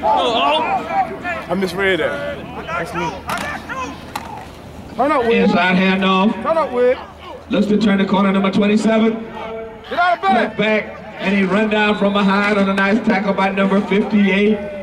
Oh, oh. I misread it. That's me. Turn up, Wick. Inside handoff. Turn up, Wick. Looks to turn the corner, number 27. Get out of Back Left back, and he run down from behind on a nice tackle by number 58.